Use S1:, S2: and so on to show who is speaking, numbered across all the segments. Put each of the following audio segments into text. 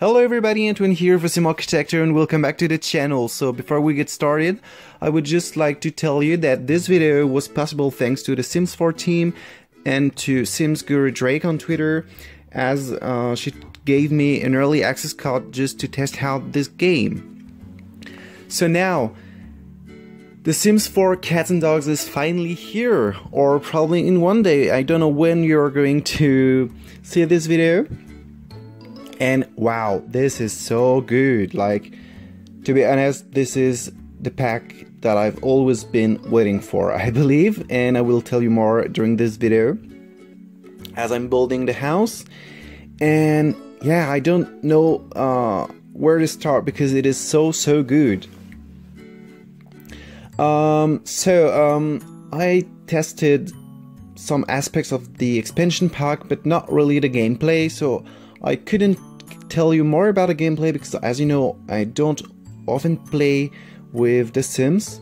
S1: Hello everybody, Antoine here for Sim Architecture and welcome back to the channel. So before we get started, I would just like to tell you that this video was possible thanks to the Sims 4 team and to Sims Guru Drake on Twitter as uh, she gave me an early access code just to test out this game. So now, The Sims 4 Cats and Dogs is finally here, or probably in one day. I don't know when you're going to see this video. And wow, this is so good. Like, to be honest, this is the pack that I've always been waiting for, I believe, and I will tell you more during this video as I'm building the house. And yeah, I don't know uh, where to start because it is so, so good. Um, so, um, I tested some aspects of the expansion pack, but not really the gameplay, so I couldn't tell you more about the gameplay because, as you know, I don't often play with The Sims.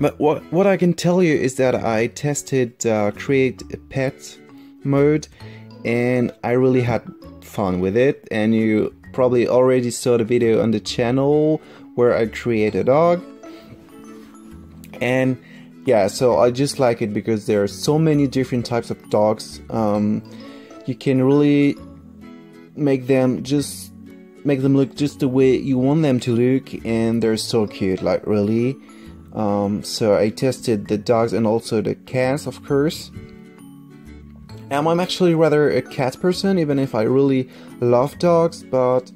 S1: But what, what I can tell you is that I tested uh, Create a Pet mode and I really had fun with it. And you probably already saw the video on the channel where I create a dog. And yeah, so I just like it because there are so many different types of dogs. Um, you can really make them just make them look just the way you want them to look, and they're so cute, like really. Um, so I tested the dogs and also the cats, of course. And I'm actually rather a cat person, even if I really love dogs. But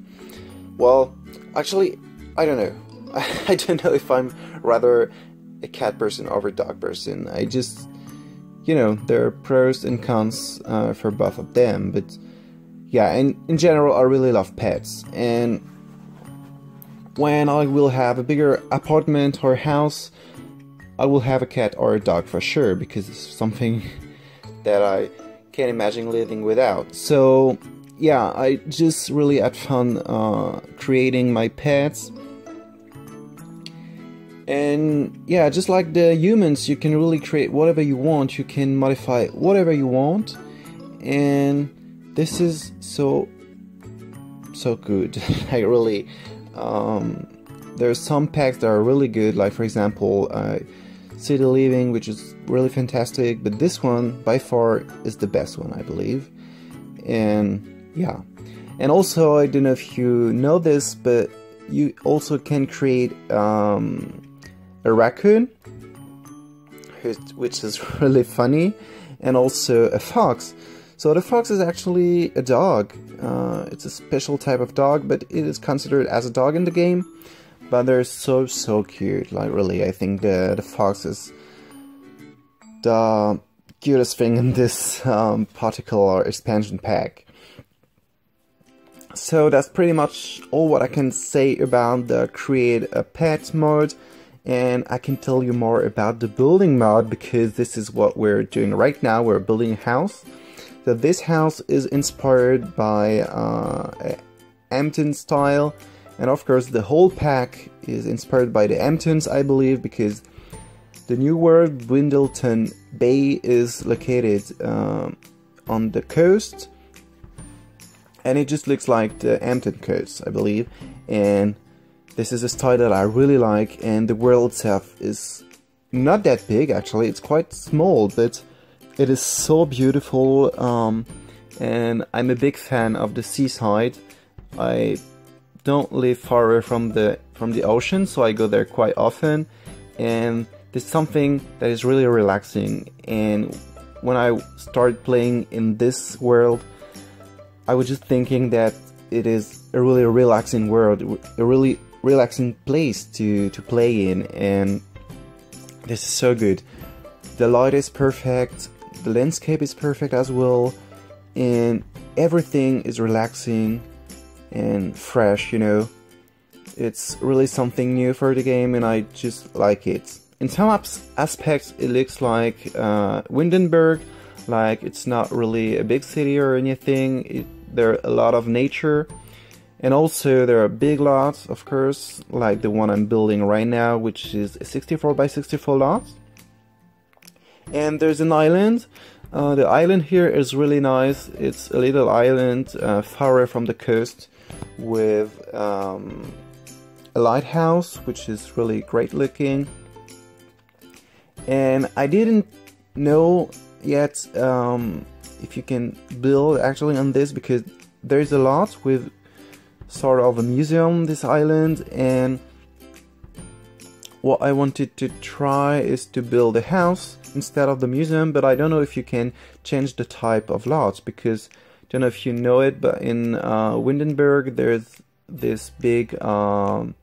S1: well, actually, I don't know. I don't know if I'm rather a cat person or a dog person. I just, you know, there are pros and cons uh, for both of them. But yeah, and in general, I really love pets. And when I will have a bigger apartment or house, I will have a cat or a dog for sure because it's something that I can't imagine living without. So yeah, I just really had fun uh, creating my pets and yeah just like the humans you can really create whatever you want. You can modify whatever you want. And this is so so good. I really um, there's some packs that are really good. Like for example uh, city living which is really fantastic. But this one by far is the best one I believe. And yeah. And also I don't know if you know this but you also can create um, a raccoon, which is really funny, and also a fox. So the fox is actually a dog. Uh, it's a special type of dog, but it is considered as a dog in the game. But they're so so cute. Like really, I think the the fox is the cutest thing in this um, particular expansion pack. So that's pretty much all what I can say about the create a pet mode and I can tell you more about the building mode because this is what we're doing right now. We're building a house. So this house is inspired by uh, Hampton style and of course the whole pack is inspired by the Hamptons I believe because the New World Brindleton Bay is located um, on the coast and it just looks like the Hampton coast I believe and this is a style that I really like and the world itself is not that big actually, it's quite small but it is so beautiful um, and I'm a big fan of the seaside. I don't live far away from the from the ocean so I go there quite often and it's something that is really relaxing and when I started playing in this world I was just thinking that it is a really relaxing world, a really relaxing place to, to play in and this is so good. The light is perfect, the landscape is perfect as well, and everything is relaxing and fresh, you know. It's really something new for the game and I just like it. In some aspects it looks like uh, Windenburg, like it's not really a big city or anything, it, there are a lot of nature and also there are big lots, of course, like the one I'm building right now, which is a 64 by 64 lots. And there's an island Uh, the island here is really nice. It's a little island uh, far away from the coast with um, a lighthouse, which is really great looking. And I didn't know yet um, if you can build actually on this because there's a lot with sort of a museum this island and what I wanted to try is to build a house instead of the museum but I don't know if you can change the type of lots because I don't know if you know it but in uh, Windenburg there's this big um,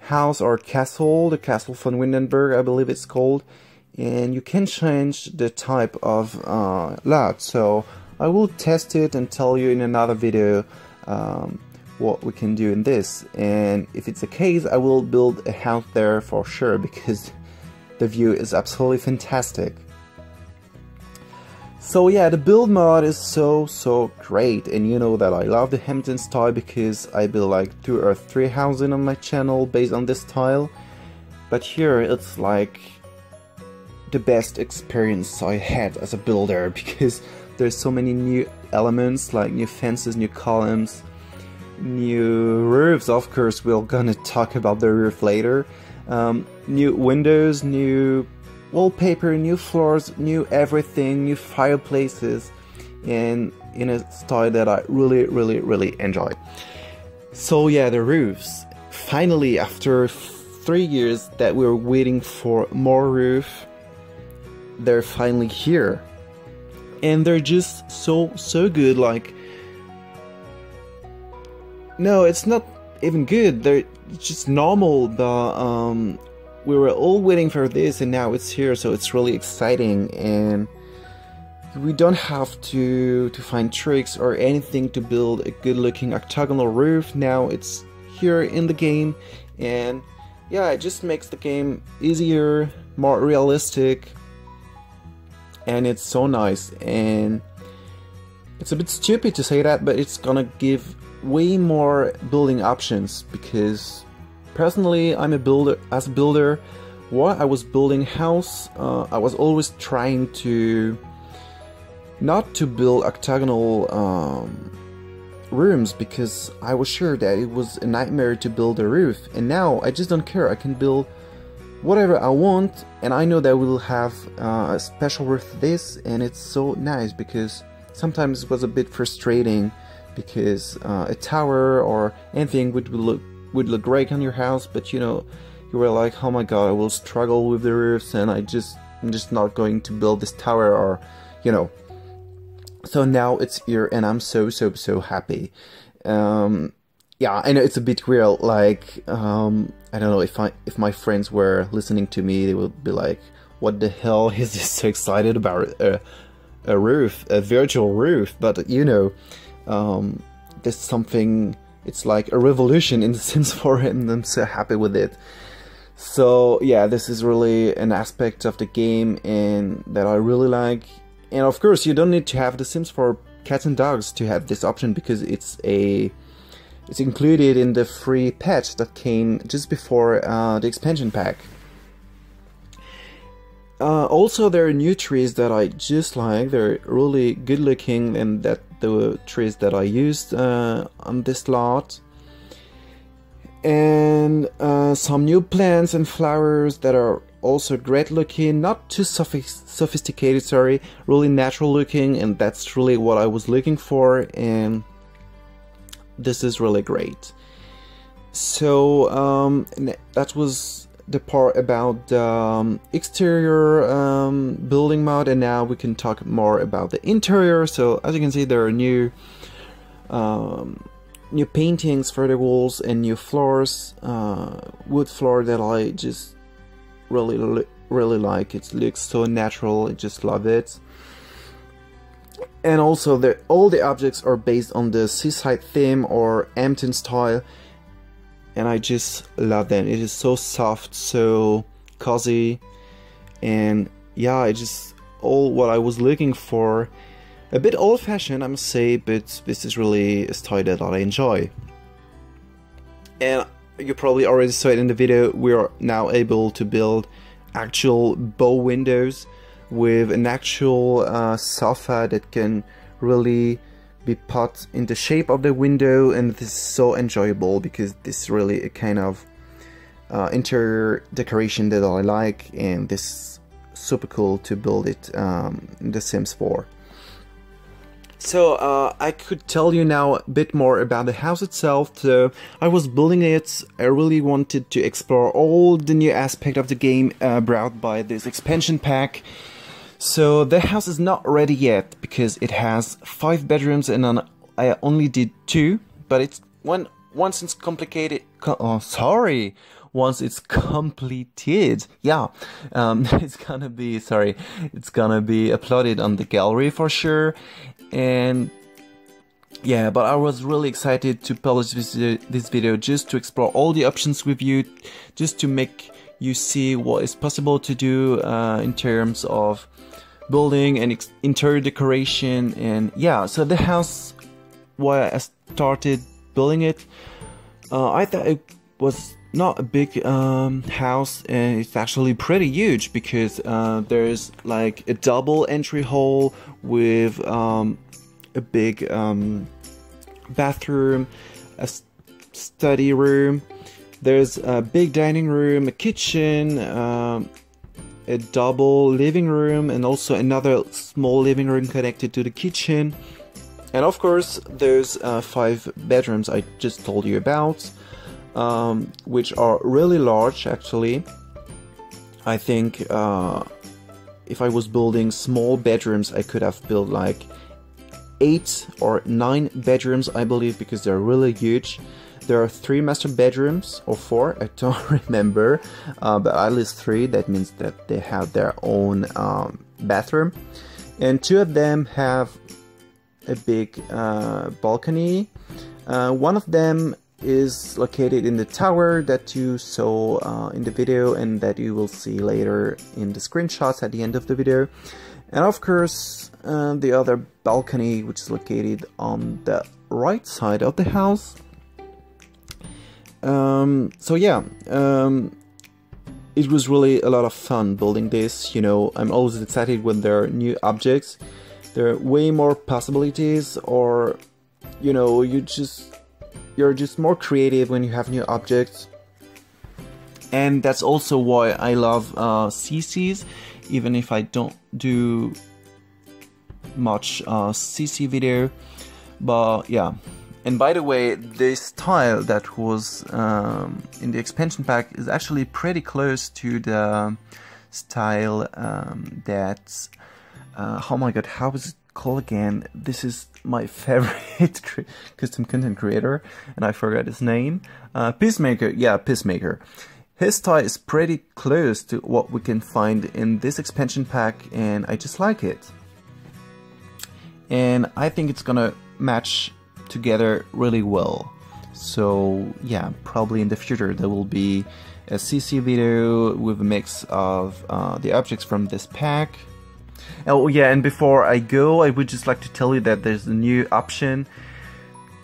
S1: house or castle the castle von Windenburg I believe it's called and you can change the type of uh, lot. So I will test it and tell you in another video um, what we can do in this. And if it's the case I will build a house there for sure because the view is absolutely fantastic. So yeah the build mod is so so great. And you know that I love the Hampton style because I build like two or three houses on my channel based on this style. But here it's like the best experience I had as a builder because there's so many new elements like new fences, new columns, new roofs. Of course, we're gonna talk about the roof later. Um, new windows, new wallpaper, new floors, new everything, new fireplaces, and in a style that I really, really, really enjoy. So yeah, the roofs. Finally, after three years that we were waiting for more roof, they're finally here and they're just so so good like no it's not even good. They're just normal. But um we were all waiting for this and now it's here so it's really exciting and we don't have to to find tricks or anything to build a good looking octagonal roof. Now it's here in the game and yeah it just makes the game easier more realistic and it's so nice and it's a bit stupid to say that but it's gonna give way more building options because personally I'm a builder as a builder while I was building house uh, I was always trying to not to build octagonal um, rooms because I was sure that it was a nightmare to build a roof. And now I just don't care. I can build whatever I want and I know that we'll have uh, a special with this and it's so nice because sometimes it was a bit frustrating because uh, a tower or anything would look would look great on your house but you know you were like oh my god I will struggle with the roofs and I just I'm just not going to build this tower or you know so now it's here and I'm so so so happy um, yeah, I know it's a bit weird. Like, um, I don't know if I if my friends were listening to me, they would be like, "What the hell is he so excited about a, a roof, a virtual roof?" But you know, um, there's something. It's like a revolution in the Sims 4, and I'm so happy with it. So yeah, this is really an aspect of the game, and that I really like. And of course, you don't need to have the Sims 4 cats and dogs to have this option because it's a it's included in the free patch that came just before uh, the expansion pack. Uh, also, there are new trees that I just like. They're really good looking, and that the trees that I used uh, on this lot. And uh, some new plants and flowers that are also great looking, not too sophisticated, sorry, really natural looking, and that's really what I was looking for. And this is really great. So um, that was the part about the um, exterior um, building mod and now we can talk more about the interior. So as you can see there are new um, new paintings for the walls and new floors, uh, wood floor that I just really really like. It looks so natural, I just love it and also the, all the objects are based on the seaside theme or Hampton style and I just love them. It is so soft, so cozy and yeah, it is just all what I was looking for. A bit old-fashioned, I must say, but this is really a style that I enjoy. And you probably already saw it in the video, we are now able to build actual bow windows with an actual uh, sofa that can really be put in the shape of the window and this is so enjoyable because this is really a kind of uh, interior decoration that I like and this is super cool to build it um, in The Sims 4. So uh, I could tell you now a bit more about the house itself. So I was building it. I really wanted to explore all the new aspect of the game uh, brought by this expansion pack. So the house is not ready yet because it has five bedrooms and I only did two. But it's when once it's complicated. oh, sorry once it's completed. Yeah, um, it's gonna be, sorry, it's gonna be uploaded on the gallery for sure. And yeah, but I was really excited to publish this, this video just to explore all the options with you, just to make you see what is possible to do uh, in terms of building and interior decoration and yeah so the house why I started building it uh, I thought it was not a big um, house and it's actually pretty huge because uh, there's like a double entry hall with um, a big um, bathroom, a study room. There's a big dining room, a kitchen, um, a double living room, and also another small living room connected to the kitchen. And of course, there's uh, five bedrooms I just told you about um, which are really large actually. I think uh, if I was building small bedrooms, I could have built like eight or nine bedrooms, I believe, because they're really huge. There are three master bedrooms or four, I don't remember, uh, but at least three. That means that they have their own um, bathroom, and two of them have a big uh, balcony. Uh, one of them is located in the tower that you saw uh, in the video and that you will see later in the screenshots at the end of the video. And of course, uh, the other balcony, which is located on the right side of the house. Um, so yeah, um, it was really a lot of fun building this. You know, I'm always excited when there are new objects. There are way more possibilities or, you know, you just you're just more creative when you have new objects. And that's also why I love uh, CCs, even if I don't do much uh, CC video. But yeah. And by the way, this tile that was um, in the expansion pack is actually pretty close to the style um, that. Uh, oh my god, how is it called again? This is my favorite custom content creator, and I forgot his name. Uh, Peacemaker, yeah, Peacemaker. His tie is pretty close to what we can find in this expansion pack, and I just like it. And I think it's gonna match together really well. So yeah, probably in the future there will be a CC video with a mix of uh, the objects from this pack Oh yeah, and before I go, I would just like to tell you that there's a new option.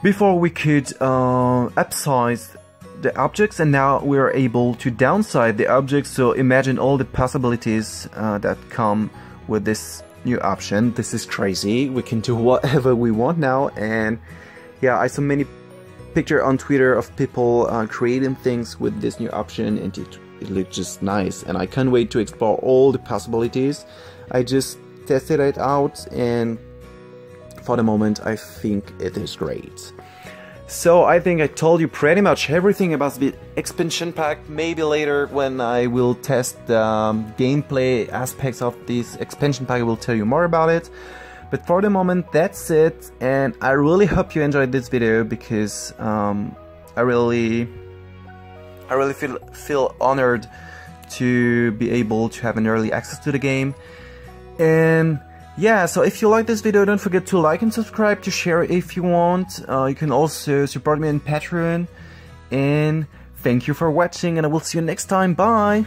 S1: Before we could uh, upsize the objects and now we're able to downsize the objects so imagine all the possibilities uh, that come with this new option this is crazy we can do whatever we want now and yeah I saw many picture on Twitter of people uh, creating things with this new option and it, it looked just nice and I can't wait to explore all the possibilities I just tested it out and for the moment I think it is great. So I think I told you pretty much everything about the expansion pack. Maybe later when I will test the um, gameplay aspects of this expansion pack I will tell you more about it. But for the moment that's it and I really hope you enjoyed this video because um, I really I really feel feel honored to be able to have an early access to the game and yeah, so if you like this video, don't forget to like and subscribe to share if you want. Uh, you can also support me on Patreon. And thank you for watching, and I will see you next time. Bye!